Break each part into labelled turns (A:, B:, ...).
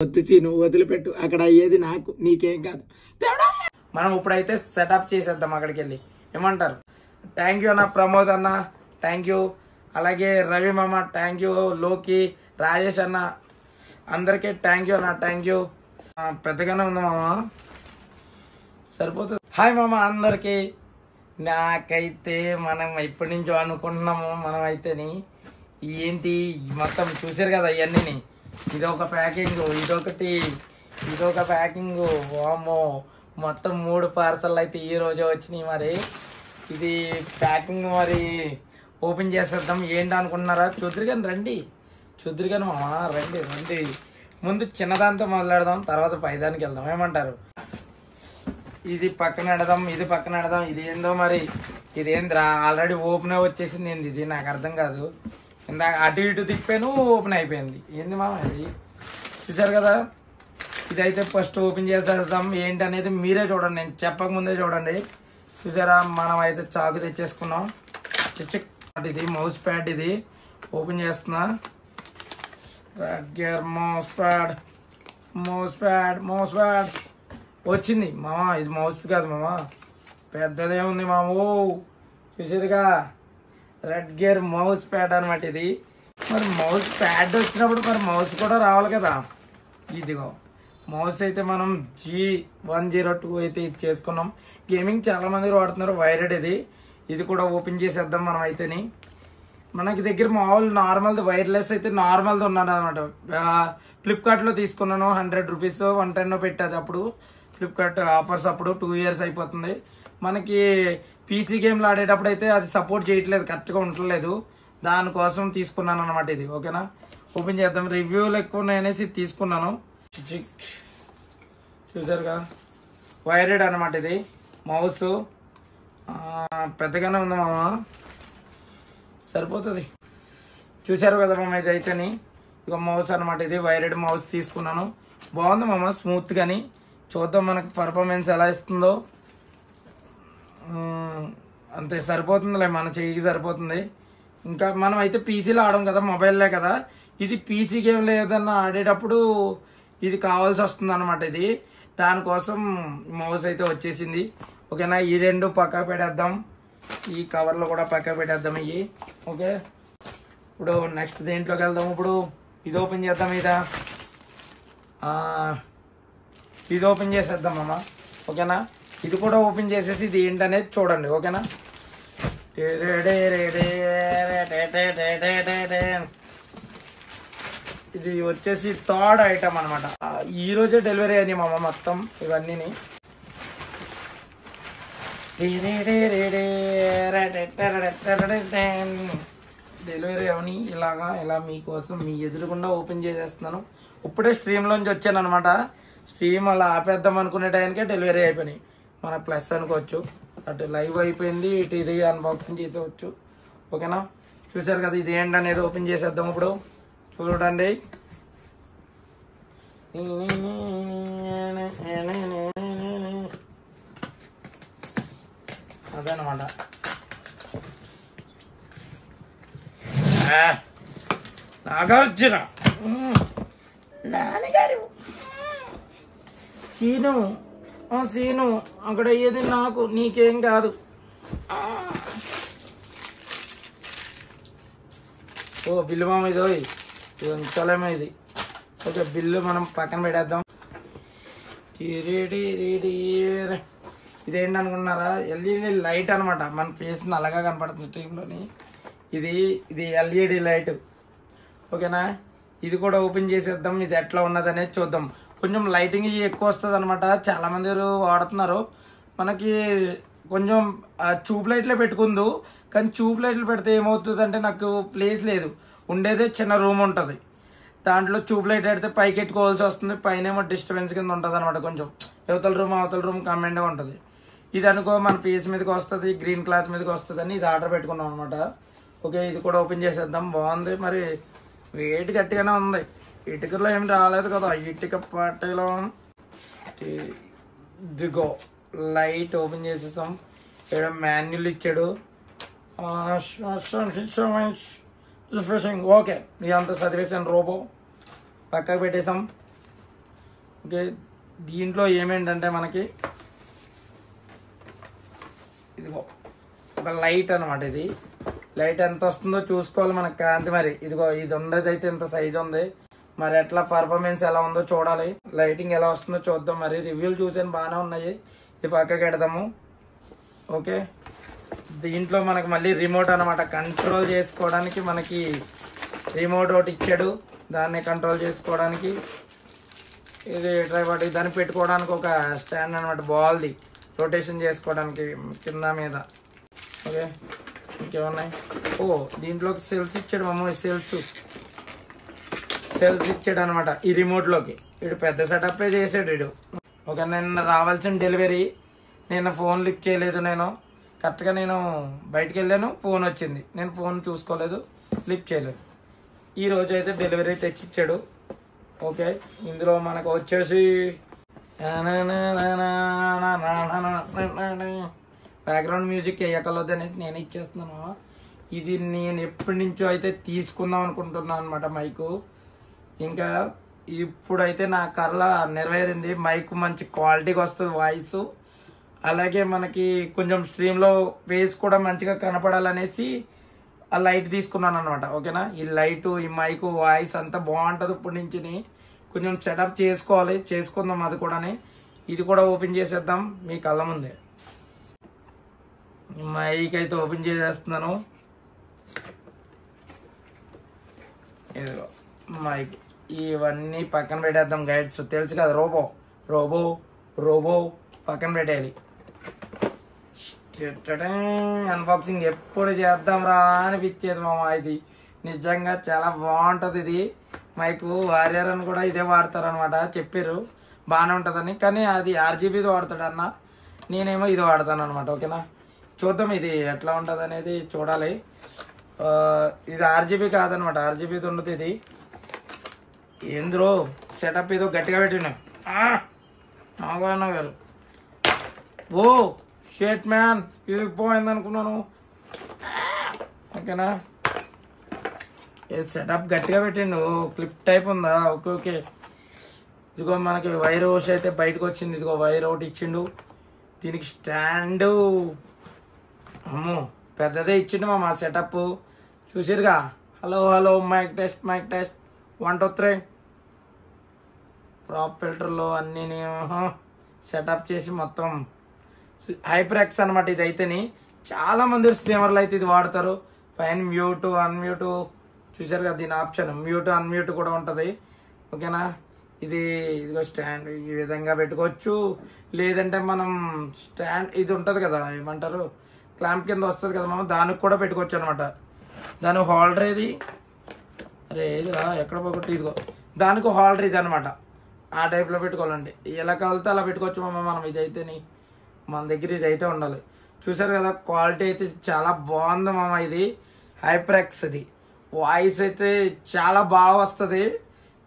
A: వద్దుచి నువ్వు వదిలిపెట్టు. అక్కడ అయ్యేది నాకు నీకేం కాదు. దేవుడా! మనం ఇప్పుడైతే సెటప్ చేసేద్దాం అక్కడికి వెళ్ళి ఏమంటారు? థ్యాంక్ యూ అన్న ప్రమోద్ అన్న థ్యాంక్ యూ అలాగే రవి మామ థ్యాంక్ యూ లోకి రాజేష్ అన్న అందరికీ థ్యాంక్ యూ అన్న థ్యాంక్ యూ పెద్దగానే ఉంది మామ? సరిపోతుంది. హాయ్ మామ అందరికి. నాకైతే మనం ఎప్పటి నుంచో అనుకుంటున్నాము మనం అయితేని ఏంటి మొత్తం చూసారు కదా ఇవన్నీ ఇదొక ప్యాకింగ్ ఇదొకటి ఇదొక ప్యాకింగ్. వామో మొత్తం మూడు పార్సల్ అయితే ఈ రోజే వచ్చినాయి మరి. ఇది ప్యాకింగ్ మరి ఓపెన్ చేసేద్దాం. ఏంటి అనుకుంటున్నారా? చూద్దరు కానీ రండి. చూద్దరు కానీ మామ రండి రండి. ముందు చిన్నదాంతో మొదలెడదాం తర్వాత పైదానికి వెళ్దాం. ఏమంటారు? ఇది పక్కన ఎడదాం ఇది పక్కన ఎడదాం ఇది ఏందో మరి? ఇది ఏంద్రా ఆల్రెడీ ఓపెన్ వచ్చేసింది. ఏంది ఇది? నాకు అర్థం కాదు. ఇందాక అటు ఇటు తిప్పాను ఓపెన్ అయిపోయింది. ఏంది మామ ఇది? చూసారు కదా? ఇదైతే ఫస్ట్ ఓపెన్ చేసేద్దాం. ఏంటి అనేది మీరే చూడండి. నేను చెప్పక ముందే చూడండి. చూసారా? మనం అయితే చాకు తెచ్చేసుకున్నాం. చిక్ ఇది మౌస్ ప్యాడ్ ఇది. ఓపెన్ చేస్తున్నా. Mouse pad. Mouse pad mouse pad. వచ్చింది. మామ ఇది మౌస్ కాదు మామ. పెద్దదే ఉంది మామ. ఓ చూసారుగా రెడ్ గేర్ మౌస్ ప్యాడ్ అనమాట ఇది. మరి మౌస్ ప్యాడ్ వచ్చినప్పుడు మరి మౌస్ కూడా రావాలి కదా. ఇదిగో మౌస్ అయితే మనం జీ వన్ జీరో టూ అయితే ఇది చేసుకున్నాం. గేమింగ్ చాలా మంది వాడుతున్నారు వైరెడ్ ఇది. ఇది కూడా ఓపెన్ చేసేద్దాం మనం అయితేని. మనకి దగ్గర మామూలు నార్మల్ వైర్లెస్ అయితే నార్మల్ది ఉన్నాను అనమాట ఫ్లిప్కార్ట్లో తీసుకున్నాను హండ్రెడ్ రూపీస్ వన్ టెన్ పెట్టేది అప్పుడు. ఫ్లిప్కార్ట్ ఆఫర్స్ అప్పుడు టూ ఇయర్స్ అయిపోతుంది. మనకి పీసీ గేమ్లు ఆడేటప్పుడు అయితే అది సపోర్ట్ చేయట్లేదు కరెక్ట్గా ఉండట్లేదు. దానికోసం తీసుకున్నాను అనమాట ఇది ఓకేనా? ఓపెన్ చేద్దాం. రివ్యూలు ఎక్కువ ఉన్నాయి అనేసి తీసుకున్నాను. చిక్. చూసారుగా? వైరెడ్ అనమాట ఇది. మౌస్. పెద్దగానే ఉంది మామ? సరిపోతుంది. చూసారు కదా మామ ఇది అయితేని? ఇక మౌస్ అనమాట ఇది వైరెడ్ మౌస్ తీసుకున్నాను. బాగుంది మామ స్మూత్ కానీ చూద్దాం మనకు పర్ఫార్మెన్స్ ఎలా ఇస్తుందో. అంతే సరిపోతుందిలే మన చెయ్యికి సరిపోతుంది. ఇంకా మనం అయితే పీసీలో ఆడం కదా మొబైల్లే కదా. ఇది పీసీ గేమ్ లేదన్నా ఆడేటప్పుడు ఇది కావాల్సి వస్తుంది అనమాట ఇది. దానికోసం మౌస్ అయితే వచ్చేసింది. ఓకేనా? ఈ రెండు పక్క పెట్టేద్దాం. ఈ కవర్లో కూడా పక్క పెట్టేద్దాం ఇవి. ఓకే? ఇప్పుడు నెక్స్ట్ దేంట్లోకి వెళ్దాం? ఇప్పుడు ఇది ఓపెన్ చేద్దాం ఇదా. ఇది ఓపెన్ చేసేద్దాం అమ్మ. ఓకేనా? ఇది కూడా ఓపెన్ చేసేసి ఇది ఏంటనేది చూడండి ఓకేనా ఇది వచ్చేసి థర్డ్ ఐటమ్ అనమాట ఈ రోజే డెలివరీ అయింది మా అమ్మ మొత్తం ఇవన్నీ డెలివరీ అవని ఇలాగా ఇలా మీకోసం మీ ఎదురుకుండా ఓపెన్ చేసేస్తున్నాను ఇప్పుడే స్ట్రీమ్లోంచి వచ్చాను అనమాట స్ట్రీమ్ అలా ఆపేద్దాం అనుకునే టైంకే డెలివరీ అయిపోయినాయి మన ప్లస్ అనుకోవచ్చు. అటు లైవ్ అయిపోయింది ఇటు ఇది అన్బాక్సింగ్ చేసేవచ్చు. ఓకేనా? చూసారు కదా ఇది ఏంటనేది ఓపెన్ చేసేద్దాం ఇప్పుడు. చూడండి. అదనమాట. నాగార్జున. నాన్నగారు. ఆ సీను అక్కడ అయ్యేది నాకు నీకేం కాదు. ఓ బిల్లు మామ ఇది ఇది. ఉంచలేమో ఇది. ఓకే బిల్లు మనం పక్కన పెట్టేద్దాం. ఇదేంటి అనుకున్నారా? ఎల్ఈడి లైట్ అనమాట మన ఫేస్ నల్లగా కనపడుతుంది టీంలోని ఇది ఇది ఎల్ఈడి లైట్. ఓకేనా? ఇది కూడా ఓపెన్ చేసేద్దాం. ఇది ఎట్లా ఉన్నదనేది చూద్దాం. కొంచెం లైటింగ్ ఎక్కువ వస్తుంది అనమాట చాలా మంది వాడుతున్నారు. మనకి కొంచెం ట్యూబ్ లైట్లే పెట్టుకుందు. కానీ ట్యూబ్ లైట్లు పెడితే ఏమవుతుంది అంటే నాకు ప్లేస్ లేదు. ఉండేదే చిన్న రూమ్ ఉంటుంది. దాంట్లో ట్యూబ్ లైట్ పెడితే పైకి ఎట్టుకోవాల్సి వస్తుంది. పైన ఏమో డిస్టర్బెన్స్ కింద ఉంటుంది అనమాట కొంచెం. యువతల రూమ్ అవతల రూమ్ కమెండ్గా ఉంటుంది. ఇది అనుకో మన పీస్ మీదకి వస్తుంది గ్రీన్ క్లాత్ మీదకి వస్తుంది అని ఇది ఆర్డర్ పెట్టుకున్నాం అనమాట ఓకే ఇది కూడా ఓపెన్ చేసేద్దాం. బాగుంది. మరి వెయిట్ గట్టిగానే ఉంది. ఇటుకలో ఏం రాలేదు కదా ఇటుక పట్టలో దిగో లైట్ ఓపెన్ చేసేసాం. ఇక్కడ మాన్యుల్ ఇచ్చాడు. ఫిషింగ్ ఓకే ఇదంతా చదివేసాను రోబో. పక్కకు పెట్టేసాం ఓకే దీంట్లో ఏమేంటంటే మనకి? ఇదిగో ఒక లైట్ అనమాట ఇది. లైట్ ఎంత వస్తుందో చూసుకోవాలి మనకి కాంతి మరి. ఇదిగో ఇది ఉండేది అయితే ఇంత సైజ్ ఉంది. మరి ఎట్లా పర్ఫార్మెన్స్ ఎలా ఉందో చూడాలి. లైటింగ్ ఎలా వస్తుందో చూద్దాం. మరి రివ్యూలు చూసాను బాగానే ఉన్నాయి. ఇది పక్కకి పెడదాము ఓకే? దీంట్లో మనకు మళ్ళీ రిమోట్ అనమాట కంట్రోల్ చేసుకోవడానికి మనకి రిమోట్ ఒకటి ఇచ్చాడు. దాన్ని కంట్రోల్ చేసుకోవడానికి ఇది డ్రైవర్ దాన్ని పెట్టుకోవడానికి ఒక స్టాండ్ అనమాట బాల్ది రొటేషన్ చేసుకోవడానికి కింద మీద. ఓకే? ఇంకేమున్నాయి? ఓ దీంట్లోకి సెల్స్ ఇచ్చాడు మమ్మల్ని సెల్స్ సెల్స్ ఇచ్చాడు అనమాట ఈ రిమోట్లోకి వీడు పెద్ద సెటప్ చేసాడు వీడు. ఒక నిన్న రావాల్సిన డెలివరీ నిన్న ఫోన్ లిఫ్ట్ చేయలేదు నేను. కరెక్ట్గా నేను బయటకు వెళ్ళాను ఫోన్ వచ్చింది. నేను ఫోన్ చూసుకోలేదు లిఫ్ట్ చేయలేదు. ఈ రోజు అయితే డెలివరీ తెచ్చిచ్చాడు. ఓకే ఇందులో మనకు వచ్చేసి బ్యాక్గ్రౌండ్ మ్యూజిక్ వేయకలొద్దు అనేది నేను ఇచ్చేస్తున్నాను. ఇది నేను ఎప్పటి నుంచో అయితే తీసుకుందాం అనుకుంటున్నాను అనమాట మైకు ఇంకా ఇప్పుడైతే నా కర్ల నెరవేరింది. మైక్ మంచి క్వాలిటీగా వస్తుంది వాయిస్ అలాగే మనకి కొంచెం స్ట్రీమ్లో ఫేస్ కూడా మంచిగా కనపడాలనేసి ఆ లైట్ తీసుకున్నాను అనమాట ఓకేనా? ఈ లైట్ ఈ మైక్ వాయిస్ అంతా బాగుంటుంది ఇప్పటి నుంచి కొంచెం సెటప్ చేసుకోవాలి. చేసుకుందాం అది కూడాని. ఇది కూడా ఓపెన్ చేసేద్దాం. మీ కళ్ళ ముందే. మైక్ అయితే ఓపెన్ చేసేస్తున్నాను. మైక్. ఇవన్నీ పక్కన పెట్టేద్దాం గైడ్స్ తెలుసు కదా రోబో. రోబో రోబో పక్కన పెట్టేయాలి. అన్బాక్సింగ్ ఎప్పుడు చేద్దాం రా అనిపించేది మామ ఇది. నిజంగా చాలా బాగుంటుంది ఇది. మైకు వారియర్ అని కూడా ఇదే వాడతారు అనమాట చెప్పారు బాగానే ఉంటుందని. కానీ అది ఆర్జీబీది వాడతాడన్న. నేనేమో ఇది వాడతాను అనమాట ఓకేనా? చూద్దాం ఇది ఎట్లా ఉంటుంది అనేది చూడాలి ఇది ఆర్జీబీ కాదనమాట ఆర్జీబీది ఉండదు ఇది. ఏంద్రో సెటప్ ఏదో గట్టిగా పెట్టినా. నాగాయన గారు. ఓ షేట్ మ్యాన్ ఇది పోయింది అనుకున్నాను ఓకేనా? ఏ సెటప్ గట్టిగా పెట్టిండు. క్లిప్ టైప్ ఉందా? Okay okay. ఇదిగో మనకి వైర్ హోస్ అయితే బయటకు వచ్చింది. ఇదిగో వైర్ ఒకటి ఇచ్చిండు. దీనికి స్టాండ్. అమ్మో పెద్దదే ఇచ్చిండు మా setup చూసిరుగా hello hello mic test mic test one two three ప్రాప్ ఫిల్టర్లో అన్నీ సెటప్ చేసి మొత్తం హైప్రెక్స్ అనమాట ఇది అయితేని. చాలా మంది స్ట్రీమర్లు అయితే ఇది వాడతారు. పైన మ్యూట్ అన్మ్యూట్ చూసారు కదా దీని ఆప్షన్. మ్యూట్ అన్మ్యూట్ కూడా ఉంటుంది. ఓకేనా? ఇది ఇదిగో స్టాండ్ ఈ విధంగా పెట్టుకోవచ్చు. లేదంటే మనం స్టాండ్ ఇది ఉంటుంది కదా ఏమంటారు? క్లాంప్ కింద వస్తుంది కదా మనం దానికి కూడా పెట్టుకోవచ్చు అనమాట దాని హోల్డర్ ఇది అరే ఏదిరా ఎక్కడ పోగొట్టి ఇదిగో. దానికి హాల్ రీజ్ అనమాట ఆ టైప్లో పెట్టుకోవాలండి. ఎలా కావాలితే అలా పెట్టుకోవచ్చు మమ్మ మనం ఇదైతేని. మన దగ్గర ఇది అయితే ఉండాలి. చూసారు కదా క్వాలిటీ అయితే చాలా బాగుంది మామ ఇది. హైప్రెక్స్ ఇది. వాయిస్ అయితే చాలా బాగా వస్తుంది.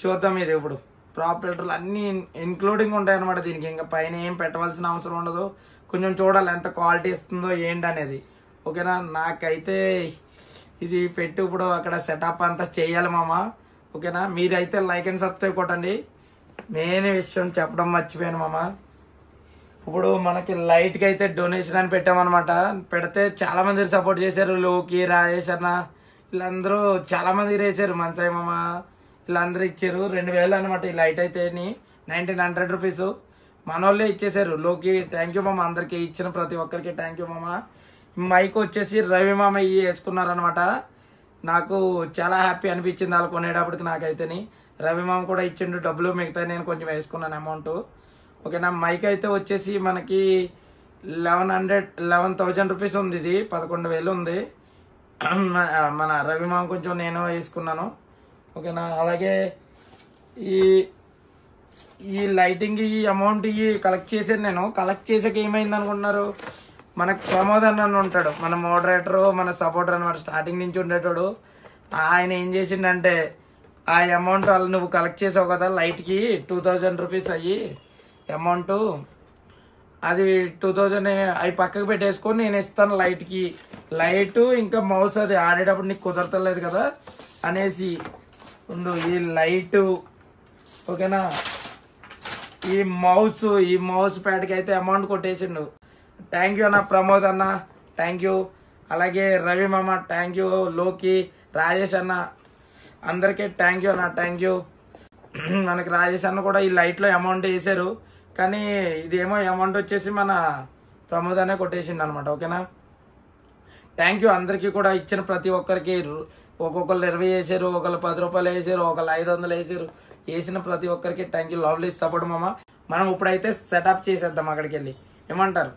A: చూద్దాం ఇది ఇప్పుడు. ప్రాప్ అన్నీ ఇన్క్లూడింగ్ ఉంటాయి అనమాట దీనికి. ఇంకా పైన ఏం పెట్టవలసిన అవసరం ఉండదు. కొంచెం చూడాలి ఎంత క్వాలిటీ ఇస్తుందో ఏంటి అనేది ఓకేనా? నాకైతే ఇది పెట్టి ఇప్పుడు అక్కడ సెటప్ అంతా చేయాలి మామ. ఓకేనా? మీరైతే లైక్ అండ్ సబ్స్క్రైబ్ కొట్టండి. నేను విషయం చెప్పడం మర్చిపోయాను మామ. ఇప్పుడు మనకి లైట్కి అయితే డొనేషన్ అని పెట్టామన్నమాట. పెడితే చాలా మంది సపోర్ట్ చేశారు. లోకి రాజేష్ అన్న. వీళ్ళందరూ చాలామంది వేసారు మంచాయి మామ. వీళ్ళందరూ ఇచ్చారు. రెండు వేలు అనమాట ఈ లైట్ అయితే నైన్టీన్ హండ్రెడ్ రూపీస్ మన వాళ్ళే ఇచ్చేసారు లోకి థ్యాంక్ యూ మామ. అందరికి ఇచ్చిన ప్రతి ఒక్కరికి థ్యాంక్ యూ మామ. మైక్ వచ్చేసి రవి మామ వేసుకున్నారనమాట నాకు చాలా హ్యాపీ అనిపించింది వాళ్ళు కొనేటప్పటికి నాకైతేని. రవి మామ కూడా ఇచ్చిండు డబ్బులు మిగతా నేను కొంచెం వేసుకున్నాను అమౌంట్. ఓకేనా మైక్ అయితే వచ్చేసి మనకి eleven hundred eleven thousand rupees ఉంది ఇది పదకొండు వేలు ఉంది. మన- రవి మామ కొంచెం నేను వేసుకున్నాను. ఓకేనా అలాగే ఈ ఈ లైటింగ్ ఈ అమౌంట్ ఈ కలెక్ట్ చేసాను నేను. కలెక్ట్ చేసాక ఏమైంది అనుకుంటున్నారు? మనకు ప్రమోద్ అన్న ఉంటాడు. మన మోడరేటర్ మన సపోర్టర్ అనమాట స్టార్టింగ్ నుంచి ఉండేటోడు. ఆయన ఏం చేసిండంటే ఆ అమౌంట్ వాళ్ళు నువ్వు కలెక్ట్ చేసావు కదా లైట్కి టూ థౌజండ్ రూపీస్ అయ్యి అమౌంట్ అది టూ థౌజండ్ అవి పక్కకు పెట్టేసుకొని నేను ఇస్తాను లైట్కి లైట్ ఇంకా మౌస్ అది ఆడేటప్పుడు నీకు కుదరతలేదు కదా అనేసి. ఉండు ఈ లైటు ఓకేనా? ఈ మౌస్ ఈ మౌస్ ప్యాడ్కి అయితే అమౌంట్ కొట్టేసిండు. థ్యాంక్ యూ అన్న ప్రమోద్ అన్న థ్యాంక్ యూ అలాగే రవి మామ థ్యాంక్ యూ లోకి రాజేష్ అన్న అందరికీ థ్యాంక్ యూ అన్న థ్యాంక్ యూ మనకి రాజేష్ అన్న కూడా ఈ లైట్లో అమౌంట్ వేసారు. కానీ ఇదేమో అమౌంట్ వచ్చేసి మన ప్రమోద్ అనే కొట్టేసిండు అనమాట ఓకేనా? థ్యాంక్ యూ అందరికీ కూడా ఇచ్చిన ప్రతి ఒక్కరికి. ఒక్కొక్కరు ఇరవై వేసారు ఒకళ్ళు పది రూపాయలు వేసారు ఒకళ్ళు ఐదు వందలు వేసారు. వేసిన ప్రతి ఒక్కరికి థ్యాంక్ యూ లవ్లీ సపోర్ట్ మామ. మనం ఇప్పుడైతే సెటప్ చేసేద్దాం అక్కడికి వెళ్ళి. ఏమంటారు?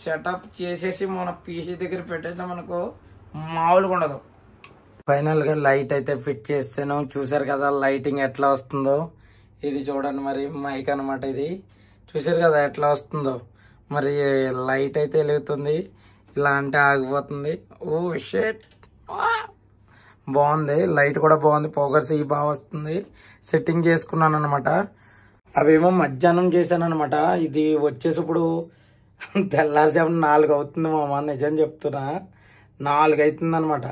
A: సెటప్ చేసేసి మన పీసీ దగ్గర పెట్టేస్తే మనకు మామూలుగా ఉండదు. ఫైనల్గా లైట్ అయితే ఫిట్ చేస్తాను చూసారు కదా లైటింగ్ ఎట్లా వస్తుందో? ఇది చూడండి మరి మైక్ అన్నమాట ఇది. చూసారు కదా ఎట్లా వస్తుందో? మరి లైట్ అయితే వెలుగుతుంది ఇలా అంటే ఆగిపోతుంది. ఓ షేట్ బాగుంది లైట్ కూడా బాగుంది పోగర్స్ ఇవి బాగా వస్తుంది. సెట్టింగ్ చేసుకున్నాను అనమాట అవేమో మధ్యాహ్నం చేశాను అనమాట ఇది వచ్చేసి ఇప్పుడు తెల్లారుజామున నాలుగు అవుతుంది మామ నిజం చెప్తున్నా. నాలుగు అవుతుంది అనమాట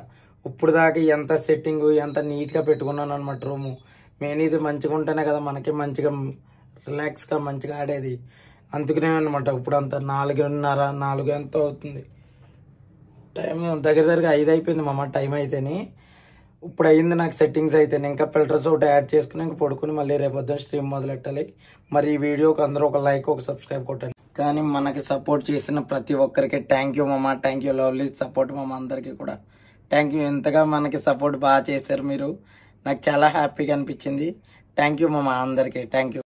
A: ఇప్పుడు దాకా ఎంత సెట్టింగ్ ఎంత నీట్గా పెట్టుకున్నాను అనమాట రూము. మెయిన్ ఇది మంచిగా ఉంటేనే కదా మనకి మంచిగా రిలాక్స్గా మంచిగా ఆడేది. అందుకనే అనమాట ఇప్పుడు అంత నాలుగున్నర నాలుగు ఎంత అవుతుంది. టైం దగ్గర దగ్గర ఐదు అయిపోయింది మామ టైం అయితేని. ఇప్పుడు అయింది నాకు సెట్టింగ్స్ అయితే ఇంకా ఫిల్టర్స్ ఒకటి యాడ్ చేసుకుని ఇంకా పడుకుని మళ్ళీ రేపొద్దు స్ట్రీమ్ మొదలెట్టాలి. మరి ఈ వీడియోకి అందరూ ఒక లైక్ ఒక సబ్స్క్రైబ్ కొట్టండి. కానీ మనకి సపోర్ట్ చేసిన ప్రతి ఒక్కరికి థ్యాంక్ యూ మామ థ్యాంక్ యూ లవ్లీ సపోర్ట్ మామ అందరికీ కూడా. థ్యాంక్ యూ ఎంతగా మనకి సపోర్ట్ బాగా చేశారు మీరు. నాకు చాలా హ్యాపీగా అనిపించింది. థ్యాంక్ యూ మామ అందరికీ. Thank you